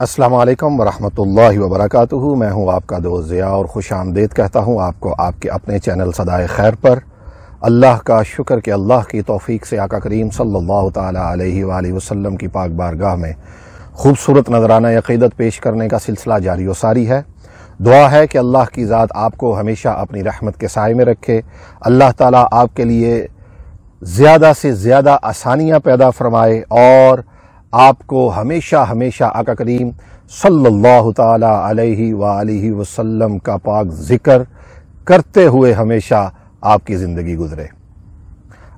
अस्सलाम वालेकुम वरहमतुल्लाहि वबरकातुहू। मैं हूँ आपका दोस्त ज़िया और खुश आमदेद कहता हूँ आपको आपके अपने चैनल सदाए खैर पर। अल्लाह का शुक्र कि अल्लाह की तौफीक से आका करीम सल्लल्लाहु अलैहि वसल्लम की पाक बारगाह में खूबसूरत नजराना अकीदत पेश करने का सिलसिला जारी व सारी है। दुआ है कि अल्लाह की ज़ात आपको हमेशा अपनी रहमत के साय में रखे। अल्लाह ताला आपके लिए ज़्यादा से ज़्यादा आसानियाँ पैदा फरमाए और आपको हमेशा हमेशा आका करीम सल्लल्लाहु ताला अलैहि वालैहि वसल्लम का पाक ज़िक्र करते हुए हमेशा आपकी ज़िंदगी गुजरे।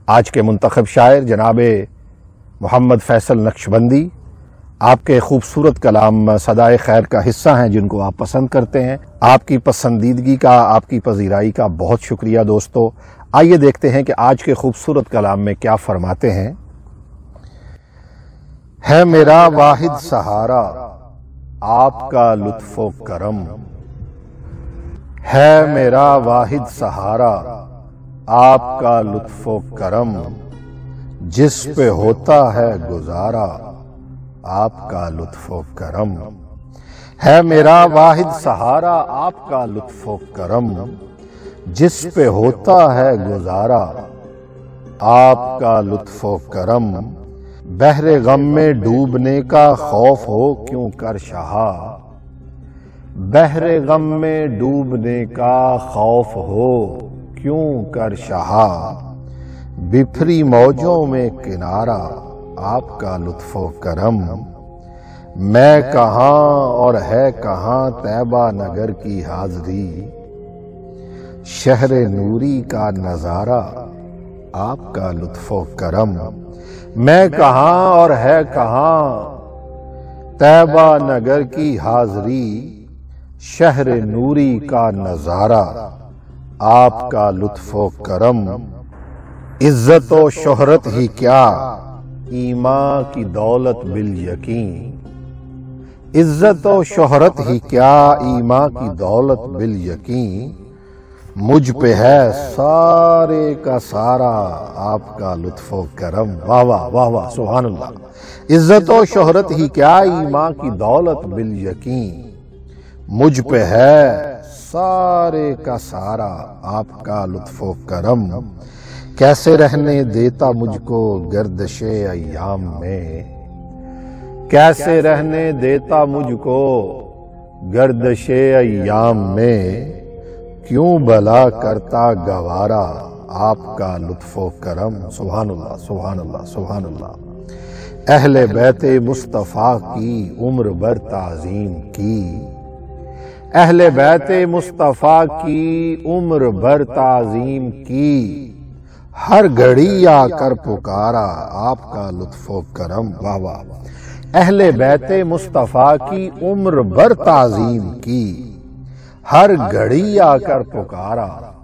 आज के मुंतखब शायर जनाब मोहम्मद फैसल नक्शबंदी आपके खूबसूरत कलाम सदाए खैर का हिस्सा हैं जिनको आप पसंद करते हैं। आपकी पसंदीदगी का, आपकी पजीराई का बहुत शुक्रिया दोस्तों। आइए देखते हैं कि आज के खूबसूरत कलाम में क्या फरमाते हैं। है मेरा वाहिद सहारा, आपका लुत्फो करम। है मेरा वाहिद सहारा, आपका लुत्फो करम। जिस पे होता है गुजारा, आपका लुत्फो करम। है मेरा वाहिद सहारा, आपका लुत्फो करम। जिस पे होता है गुजारा, आपका लुत्फो करम। बहरे गम में डूबने का खौफ हो क्यों कर शहा? बहरे गम में डूबने का खौफ हो क्यों कर शहा? बिफरी मौजों में किनारा आपका लुत्फो करम मैं कहा और है कहाँ तैबा नगर की हाजरी? शहर नूरी का नज़ारा आपका लुत्फो करम मैं कहा और है कहा? तैबा नगर की हाजरी, शहर नूरी का नज़ारा, आपका लुत्फो करम। इज़्ज़त व शोहरत ही क्या? ईमा की दौलत बिल यकीन। इज़्ज़त व शोहरत ही क्या? ईमा की दौलत बिल यकीन। मुझ पे है सारे का सारा आपका लुत्फो करम। वाह वाह वाह वाह सुहान इज़्ज़त और शोहरत ही क्या? ईमा की दौलत बिल यकीन। मुझ पे है सारे का सारा आपका लुत्फो करम। कैसे रहने देता मुझको गर्दशे अयाम में? कैसे रहने देता मुझको गर्दशे अयाम में? क्यों भला करता गवारा आपका लुत्फो करम? सुबहान अल्लाह सुबहान अल्लाह सुबहान अल्लाह अहले बैते मुस्तफ़ा की, उम्र बर ताजीम की। अहले बैते मुस्तफ़ा की, उम्र भर ताजीम की। हर घड़ी आकर पुकारा आपका लुत्फो करम। वाह वाह अहले बैते मुस्तफ़ा की, उम्र भर ताजीम की। हर घड़ी आकर पुकारा।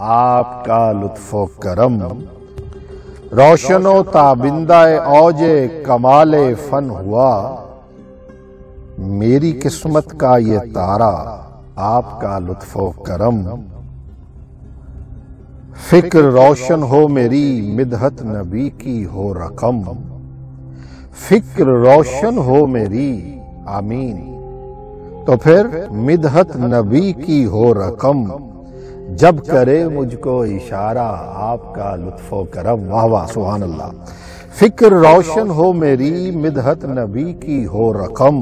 आपका लुत्फो करम। रोशनो ताबिंदा औजे कमाले फन हुआ। मेरी किस्मत का ये तारा, आपका लुत्फो करम। फ़िक्र रोशन हो मेरी, मिदहत नबी की हो रकम। फ़िक्र रोशन हो मेरी, आमीन। तो फिर मिदहत नबी की हो रकम। जब करे मुझको इशारा आपका लुत्फो करम। वाह वाह सुहान अल्लाह फ़िक्र रोशन हो मेरी मिदहत नबी की हो रकम।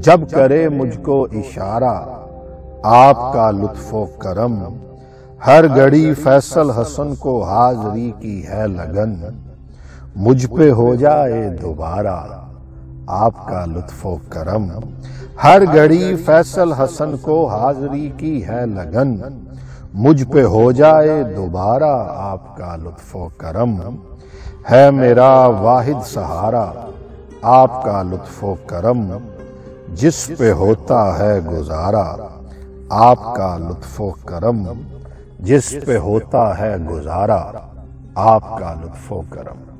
जब करे मुझको इशारा आपका लुत्फो करम। हर घड़ी फैसल हसन को हाजरी की है लगन। मुझ पे हो जाए दोबारा। आपका लुत्फो करम। हर घड़ी फैसल हसन को हाजिरी की है लगन। मुझ पे हो जाए दोबारा आपका लुत्फो करम। है मेरा वाहिद सहारा, आपका लुत्फो करम। जिस पे होता है गुजारा, आपका लुत्फो करम। जिस पे होता है गुजारा, आपका लुत्फो करम।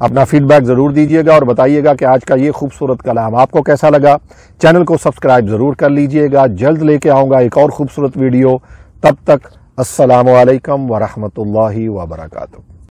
अपना फीडबैक ज़रूर दीजिएगा और बताइएगा कि आज का ये खूबसूरत कलाम आपको कैसा लगा। चैनल को सब्सक्राइब ज़रूर कर लीजिएगा। जल्द लेके आऊँगा एक और खूबसूरत वीडियो तब तक असलकम वरहमल वर्का